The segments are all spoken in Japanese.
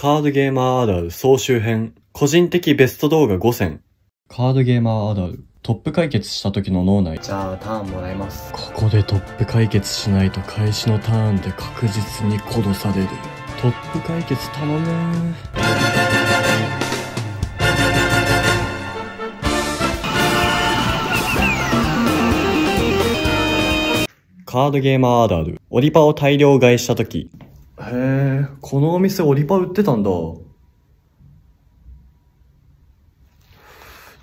カードゲーマーあるある総集編。個人的ベスト動画5選。カードゲーマーあるある。トップ解決した時の脳内。じゃあターンもらいますここでトップ解決しないと開始のターンで確実にコドされる。トップ解決頼むカードゲーマーあるある。オリパを大量買いした時。へえ、このお店オリパ売ってたんだ。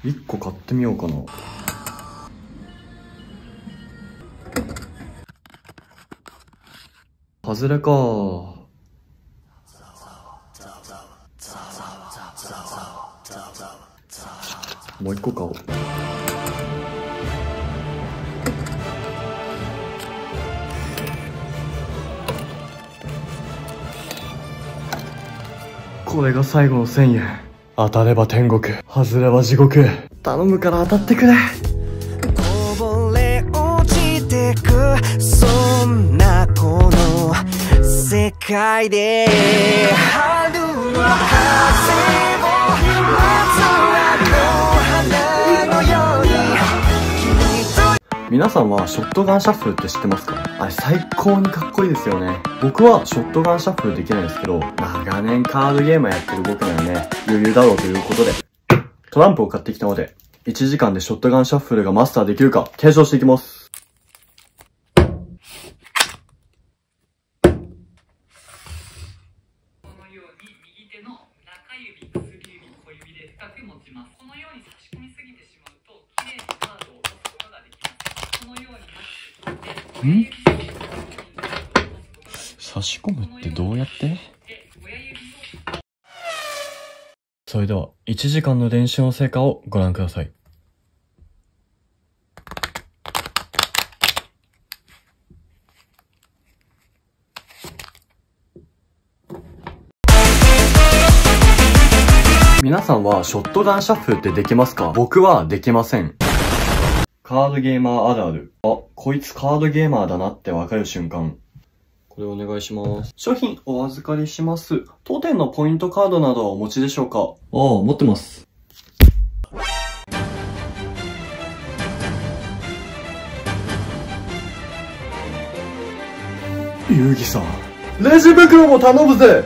一個買ってみようかな。外れか。もう一個買おう。これが最後の1000円。当たれば天国、外れば地獄。頼むから当たってくれ。こぼれ落ちてくそんなこの世界で春の風皆さんはショットガンシャッフルって知ってますか？あれ最高にかっこいいですよね。僕はショットガンシャッフルできないんですけど、長年カードゲームやってる僕ならね、余裕だろうということで、トランプを買ってきたので、1時間でショットガンシャッフルがマスターできるか、検証していきます。このように右手の中指、薬指、小指で深く持ちます。このように差し込まうと、きれいにカードを落とすことができます。このように差し込むってどうやって？それでは、1時間の練習の成果をご覧ください。皆さんはショットガンシャッフルってできますか？僕はできません。カードゲーマーあるある。あ、こいつカードゲーマーだなってわかる瞬間。これお願いします。商品お預かりします。当店のポイントカードなどはお持ちでしょうか？ああ、持ってます。遊戯さん。レジ袋も頼むぜ